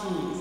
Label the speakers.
Speaker 1: que